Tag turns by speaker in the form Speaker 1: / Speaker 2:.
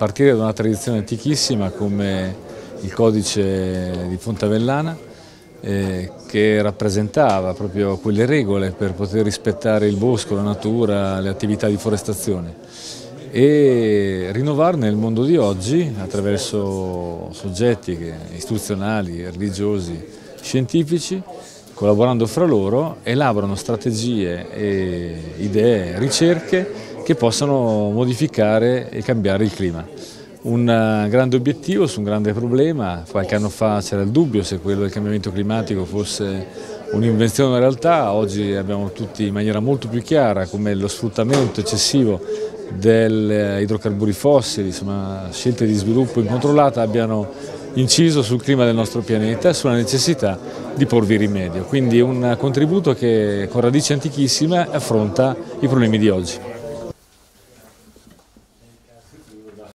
Speaker 1: partire da una tradizione antichissima come il codice di Fontavellana eh, che rappresentava proprio quelle regole per poter rispettare il bosco, la natura, le attività di forestazione. E rinnovarne il mondo di oggi attraverso soggetti istituzionali, religiosi, scientifici collaborando fra loro, elaborano strategie, idee, ricerche che possano modificare e cambiare il clima. Un eh, grande obiettivo su un grande problema, qualche anno fa c'era il dubbio se quello del cambiamento climatico fosse un'invenzione in realtà, oggi abbiamo tutti in maniera molto più chiara come lo sfruttamento eccessivo degli idrocarburi fossili, insomma, scelte di sviluppo incontrollata abbiano inciso sul clima del nostro pianeta e sulla necessità di porvi rimedio. Quindi un contributo che con radici antichissime affronta i problemi di oggi.